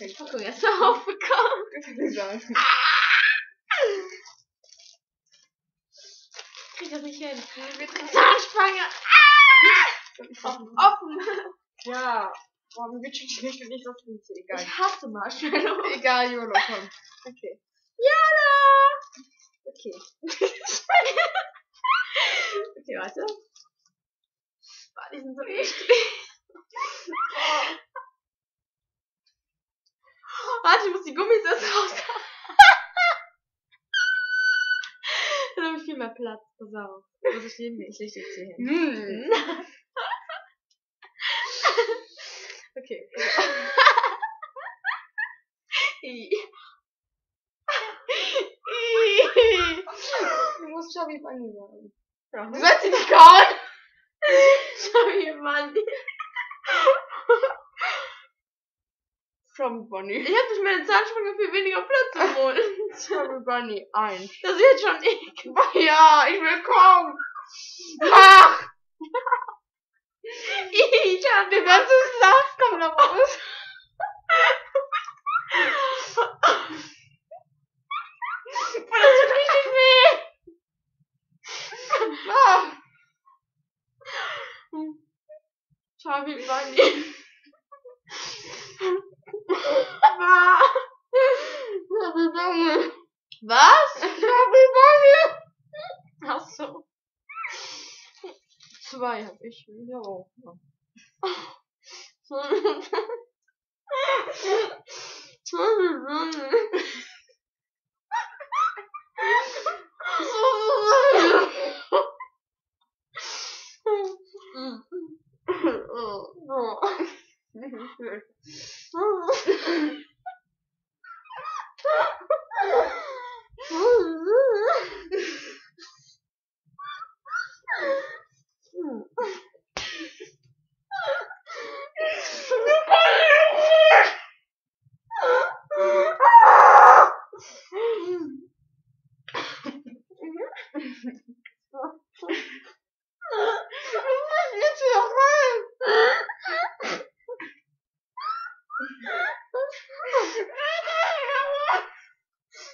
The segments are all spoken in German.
an. Packung erst mal aufbekommen. Ich nicht. Krieg das nicht hin. Wir trinken- Zahnspange. Offen. Offen. Ja. Boah, mir wird schon schlecht, wenn ich das trinke. Egal. Ich hasse Marshmallow. Egal, YOLO, komm. Okay. Jana! Okay. Okay, warte. Boah, die sind so eklig. Warte, ich muss die Gummis erst raus. Dann habe ich viel mehr Platz. Pass auf. Muss ich nehmen? Ich leg jetzt hier hin. Okay. Du musst Chubby Bunny sagen. Ja. Du sollst sie nicht kauen! Schau hier, Chubby Bunny. Ich hab durch meine Zahnspange viel weniger Platz im Mund. Chubby Bunny 1. Das wird schon eklig. Ja, ich will kauen! Mach! Ich hab Der ganze Saft kommt da raus. Und das tut richtig weh. Chubby Bunny. Chubby Bunny. Was? Chubby Bunny. Ach so. Zwei hab ich. Ja. auch. Chubby Bunny. Was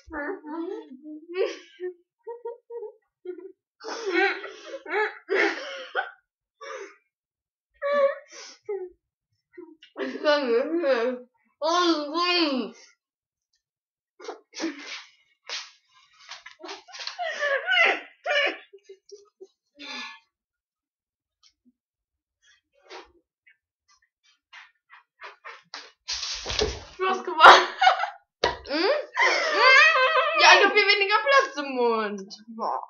Ich kann nicht mehr. Oh, Du hast gewonnen. Hm? Ja, ich hab hier weniger Platz im Mund. Boah.